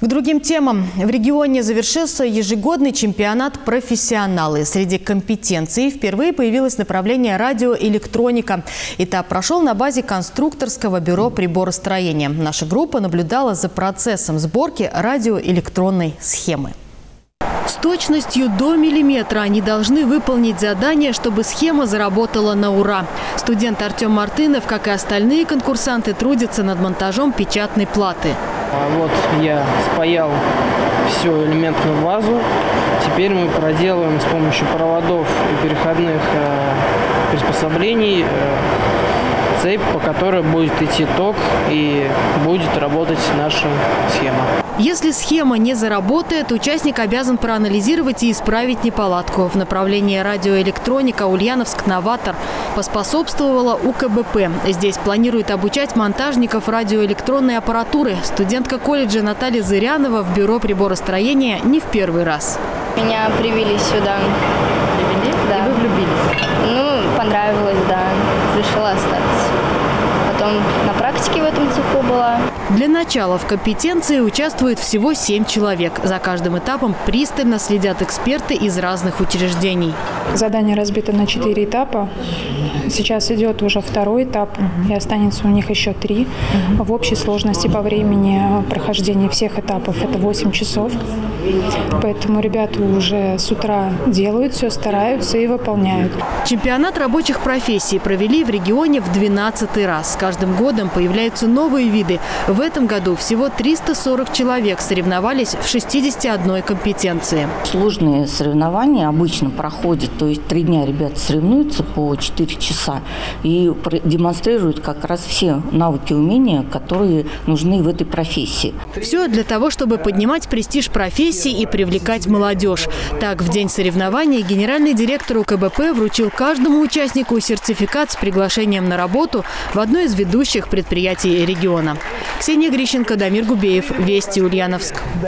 К другим темам. В регионе завершился ежегодный чемпионат «Профессионалы». Среди компетенций впервые появилось направление радиоэлектроника. Этап прошел на базе конструкторского бюро приборостроения. Наша группа наблюдала за процессом сборки радиоэлектронной схемы. С точностью до миллиметра они должны выполнить задание, чтобы схема заработала на ура. Студент Артем Мартынов, как и остальные конкурсанты, трудятся над монтажом печатной платы. А вот я спаял всю элементную базу. Теперь мы проделываем с помощью проводов и переходных э, приспособлений э, цепь, по которой будет идти ток и будет работать наша схема. Если схема не заработает, участник обязан проанализировать и исправить неполадку. В направлении радиоэлектроника Ульяновск «Новатор» поспособствовала УКБП. Здесь планируют обучать монтажников радиоэлектронной аппаратуры. Студентка колледжа Наталья Зырянова в бюро приборостроения не в первый раз. Меня привели сюда. Привели? Да. И вы влюбились? Ну, понравилось, да. Решила остаться. Практике в этом цеху была. Для начала в компетенции участвует всего семь человек. За каждым этапом пристально следят эксперты из разных учреждений. Задание разбито на четыре этапа. Сейчас идет уже второй этап, и останется у них еще три. В общей сложности по времени прохождения всех этапов это 8 часов. Поэтому ребята уже с утра делают все, стараются и выполняют. Чемпионат рабочих профессий провели в регионе в 12 раз. С каждым годом появляются новые виды. В этом году всего 340 человек соревновались в 61 компетенции. Сложные соревнования обычно проходят, то есть три дня ребята соревнуются по 4 часа и демонстрируют как раз все навыки, умения, которые нужны в этой профессии. Все для того, чтобы поднимать престиж профессии и привлекать молодежь. Так, в день соревнований генеральный директор УКБП вручил каждому участнику сертификат с приглашением на работу в одно из ведущих предприятий региона. Ксения Грищенко, Дамир Губеев, Вести, Ульяновск.